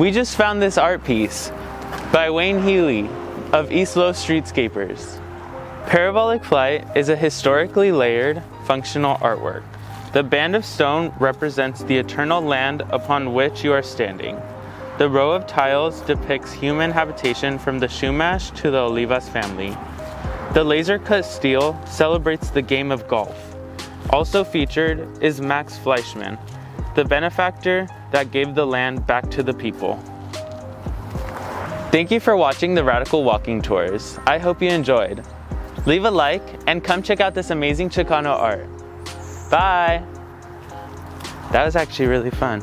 We just found this art piece by Wayne Healy of East Los Streetscapers. Parabolic Flight is a historically layered, functional artwork. The band of stone represents the eternal land upon which you are standing. The row of tiles depicts human habitation from the Chumash to the Olivas family. The laser cut steel celebrates the game of golf. Also featured is Max Fleischmann, the benefactor that gave the land back to the people. Thank you for watching the Radical Walking Tours. I hope you enjoyed. Leave a like and come check out this amazing Chicano art. Bye! That was actually really fun.